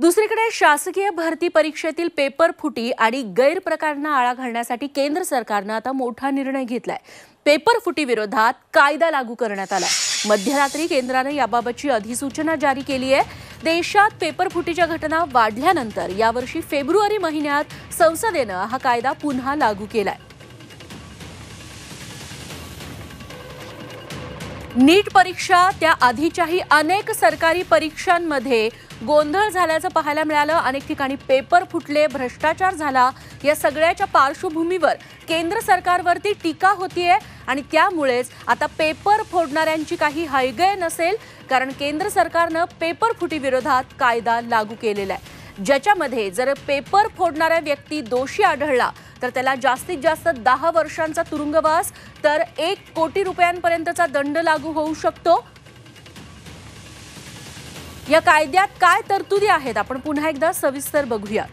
दुसरीकडे शासकीय भरती परीक्षेतील पेपर फुटी आणि गैरप्रकारांना आळा घालण्यासाठी केंद्र सरकारनं आता मोठा निर्णय घेतलाय. पेपर फुटी विरोधात कायदा लागू करण्यात आला मध्यरात्री केंद्रानं याबाबतची अधिसूचना जारी केली आहे देशात पेपर फुटीच्या घटना वाढल्यानंतर यावर्षी फेब्रुवारी महिन्यात संसदेनं हा कायदा पुन्हा लागू केलाय. नीट परीक्षा त्या आधीच्याही अनेक सरकारी परीक्षांमध्ये गोंधळ झाल्याचं पाहायला मिळालं. अनेक ठिकाणी पेपर फुटले भ्रष्टाचार झाला. या सगळ्याच्या पार्श्वभूमीवर केंद्र सरकारवरती टीका होतीये आणि त्यामुळेच आता पेपर फोडणाऱ्यांची काही हयगय नसेल कारण केंद्र सरकारनं पेपर फुटीविरोधात कायदा लागू केलेला आहे ज्याच्यामध्ये जर पेपर फोडणारा व्यक्ती दोषी आढळला तर त्याला जास्तीत जास्त दहा वर्षांचा तुरुंगवास तर एक कोटी रुपयांपर्यंतचा दंड लागू होऊ शकतो. या कायद्यात काय तरतुदी आहेत? आपण पुन्हा एकदा सविस्तर बघूया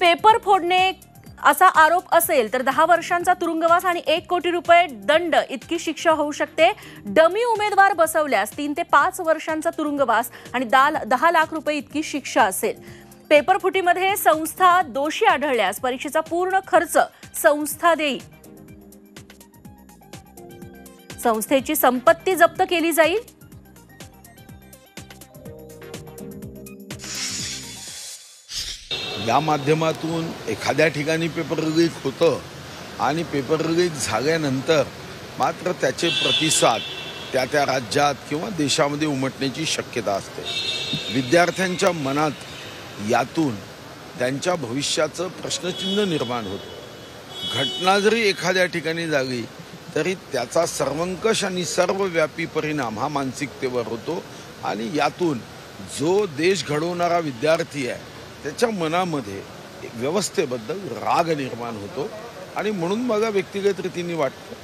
पेपर फोडणे असा आरोप असेल तर दहा वर्षांचा तुरुंगवास आणि एक कोटी रुपये दंड इतकी शिक्षा होऊ शकते. डमी उमेदवार बसवल्यास तीन ते पाच वर्षांचा तुरुंगवास आणि दाल दहा लाख रुपये इतकी शिक्षा असेल. पेपर फुटीमध्ये संस्था दोषी आढळल्यास परीक्षेचा पूर्ण खर्च संस्था देईल. संस्थेची संपत्ती जप्त केली जाईल. या माध्यमातून एखाद्या ठिकाणी पेपर लीक होतं आणि पेपर लीक झाल्यानंतर मात्र त्याचे प्रतिसाद त्या त्या राज्यात किंवा देशामध्ये उमटण्याची शक्यता असते. विद्यार्थ्यांच्या मनात यातून त्यांच्या भविष्याचं प्रश्नचिन्ह निर्माण होतं. घटना जरी एखाद्या ठिकाणी झाली तरी त्याचा सर्वंकष आणि सर्वव्यापी परिणाम हा मानसिकतेवर होतो आणि यातून जो देश घडवणारा विद्यार्थी आहे त्याच्या मनामध्ये एक व्यवस्थेबद्दल राग निर्माण होतो. आणि म्हणून मला व्यक्तिगत रीतीने वाटतं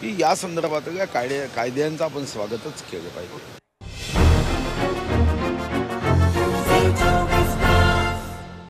की या संदर्भातल्या कायद्या कायद्यांचं आपण स्वागतच केलं पाहिजे.